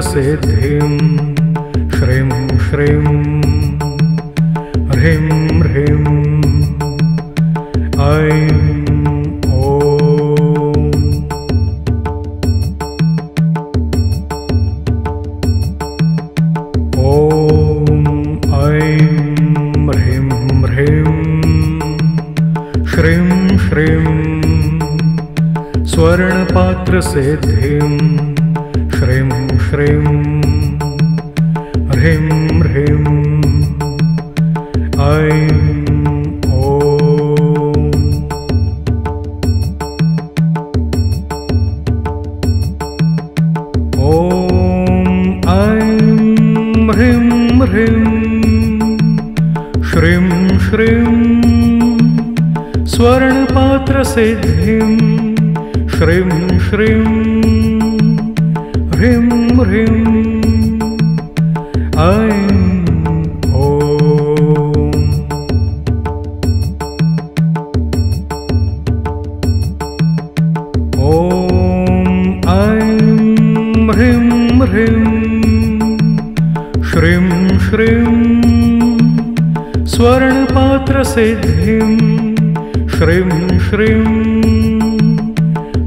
स्वर्णपात्रसिद्धिं श्रीं श्रीं। ह्रीं ह्रीं। ऐं ॐ ह्रीं ह्रीं। ऐं ॐ। ह्रीं श्रीं। स्वर्णपात्रसिद्धिं। श्रीं श्रीं। ह्रीं ह्रीं स्वर्णपात्रसिद्धिं श्रीं श्रीं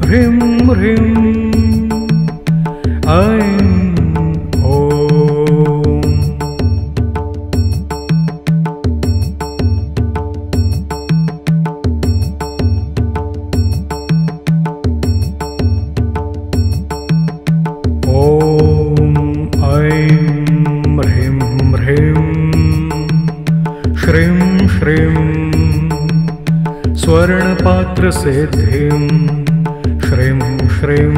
ह्रीं ह्रीं। ऐं श्रीं श्रीं। स्वर्णपात्रसिद्धिं। श्रीं श्रीं।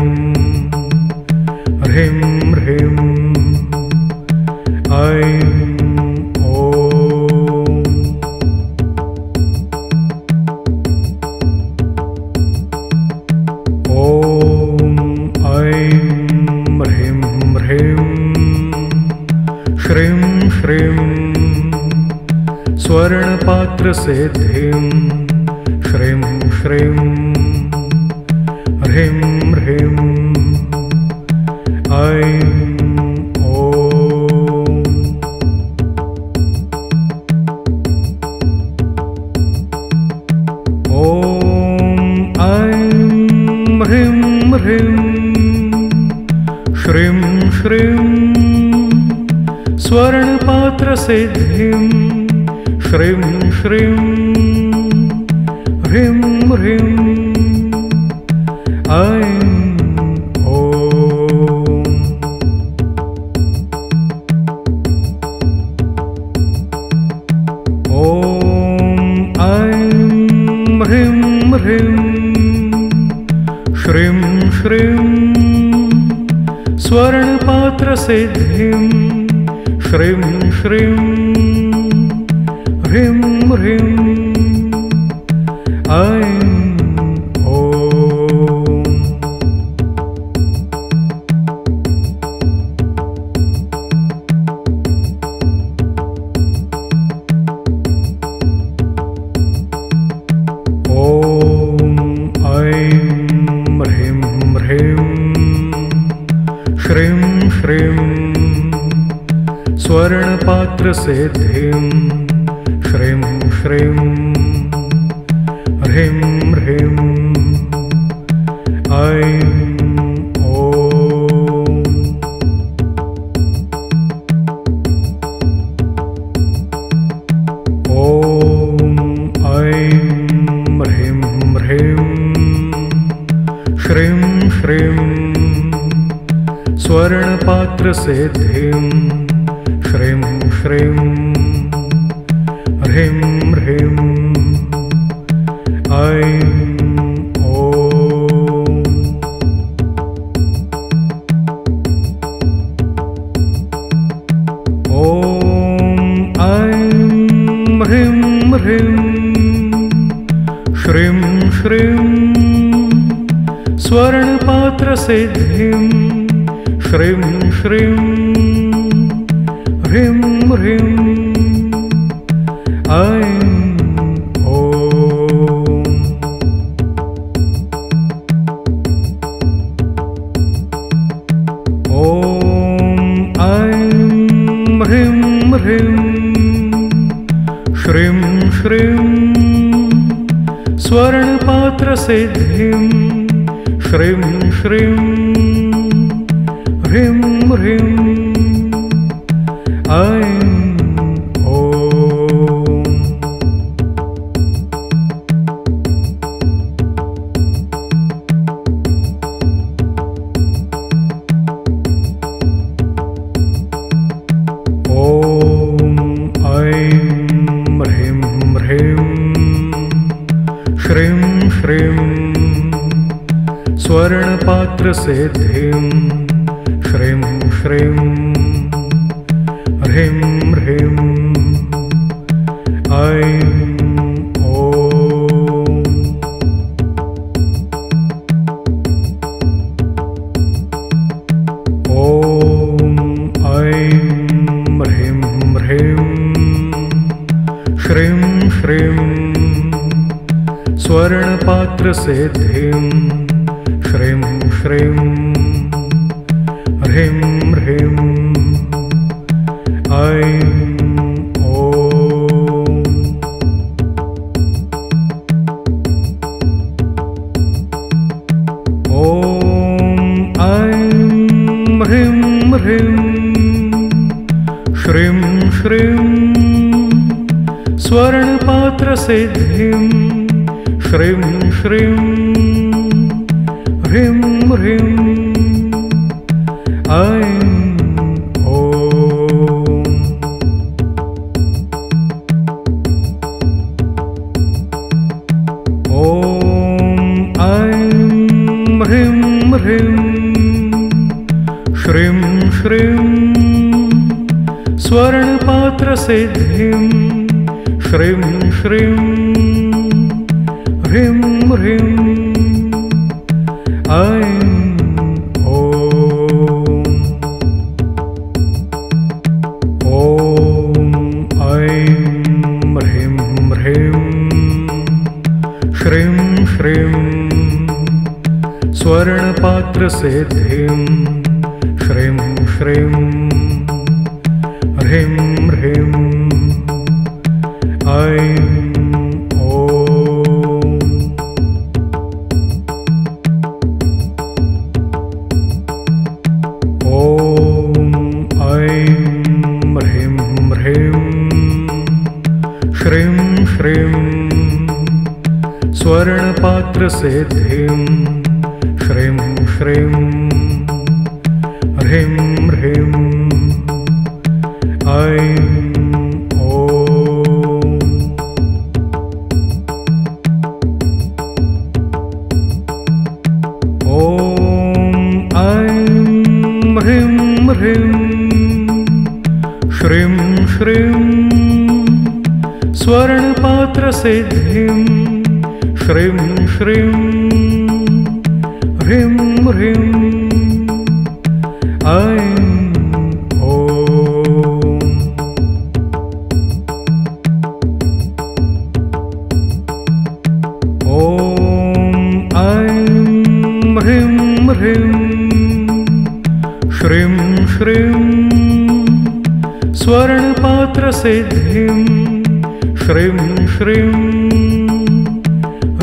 ह्रीं ह्रीं। ऐं ह्रीं ह्रीं। श्रीं श्रीं स्वर्णपात्रसिद्धिं श्रीं श्रीं। ह्रीं ह्रीं। ऐं ॐ। ॐ ऐं ह्रीं ह्रीं। श्रीं श्रीं। स्वर्णपात्रसिद्धिं श्रीं श्रीं ह्रीं ह्रीं ऐं ॐ ऐं ह्रीं ह्रीं श्रीं श्रीं स्वर्णपात्रसिद्धिं श्रीं श्रीं ह्रीं ह्रीं ऐं श्रीं श्रीं स्वर्णपात्रसिद्धिं श्रीं ह्रीं ह्रीं। ऐं ॐ ऐं ह्रीं ह्रीं। श्रीं श्रीं। स्वर्णपात्रसिद्धिं। श्रीं श्रीं सिद्धिं। श्रीं श्रीं। ह्रीं ह्रीं। ऐं श्रीं श्रीं। स्वर्णपात्र स्वर्णपात्रसिद्धिं श्रीं श्रीं ह्रीं ह्रीं ऐं ॐ ॐ ऐं ह्रीं ह्रीं श्रीं श्रीं स्वर्णपात्रसिद्धिं श्रीं ह्रीं ह्रीं। ऐं ॐ ऐं ह्रीं ह्रीं। श्रीं श्रीं। स्वर्णपात्रसिद्धिं। श्रीं श्रीं ह्रीं ह्रीं। ऐं ॐ। ऐं ह्रीं ह्रीं। श्रीं श्रीं। स्वर्णपात्रसिद्धिं। श्रीं श्रीं। ह्रीं ह्रीं ऐं श्रीं श्रीं। ह्रीं ह्रीं स्वर्णपात्रसिद्धिं श्रीं श्रीं ह्रीं ह्रीं ऐं श्रीं श्रीं स्वर्णपात्रसिद्धिं श्रीं श्रीं ह्रीं ह्रीं ऐं ॐ ऐं ह्रीं ह्रीं श्रीं श्रीं स्वर्णपात्रसिद्धिं श्रीं श्रीं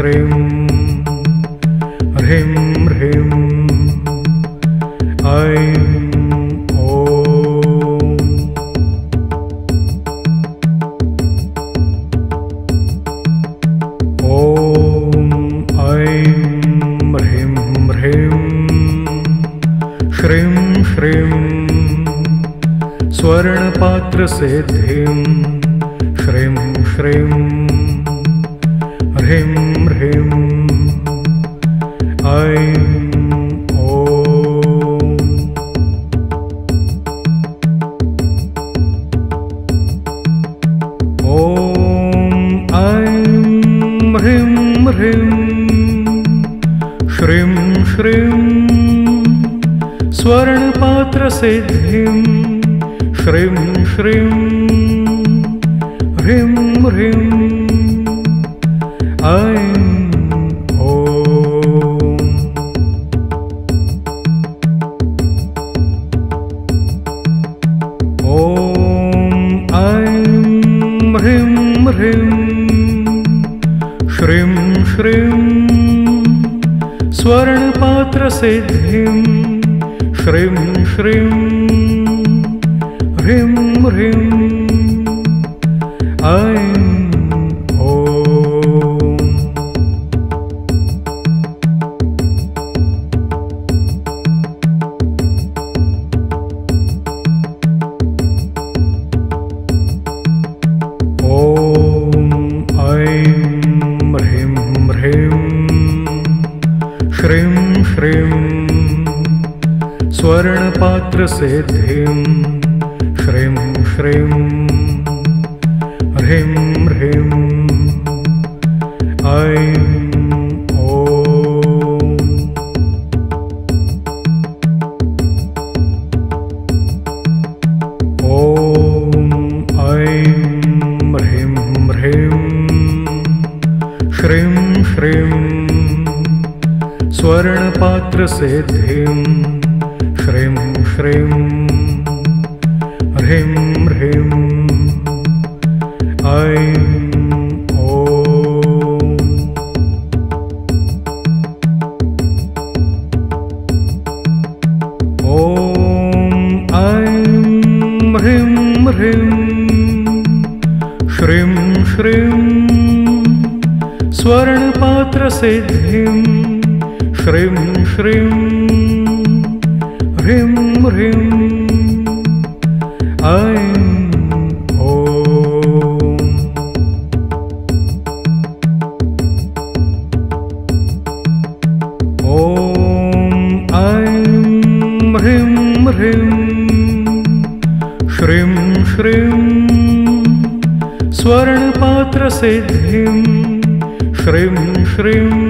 ह्रीं श्रीं श्रीं स्वर्णपात्रसिद्धिं श्रीं श्रीं ह्रीं ह्रीं ऐं ॐ ॐ ऐं ह्रीं ह्रीं श्रीं श्रीं स्वर्णपात्रसिद्धिं श्रीं श्रीं ह्रीं ह्रीं। ऐं श्रीं श्रीं। स्वर्णपात्रसिद्धिं श्रीं श्रीं। ह्रीं ह्रीं स्वर्णपात्रसिद्धिं श्रीं श्रीं ह्रीं ह्रीं ऐं स्वर्णपात्रसिद्धिं श्रीं श्रीं। ह्रीं ह्रीं। ऐं ॐ ॐ ऐं ह्रीं ह्रीं ह्रीं ऐं श्रीं श्रीं स्वर्णपात्रसिद्धिं श्रीं श्रीं स्वर्णपात्रसिद्धिं श्रीं श्रीं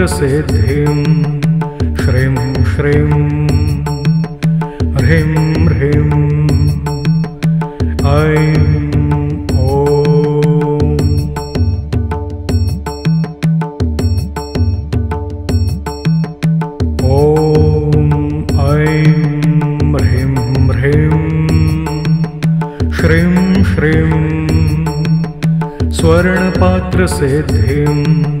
स्वर्णपात्रसिद्धिं श्रीं श्रीं ह्रीं ह्रीं ऐं ॐ श्रीं श्रीं स्वर्णपात्रसिद्धिं